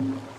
嗯。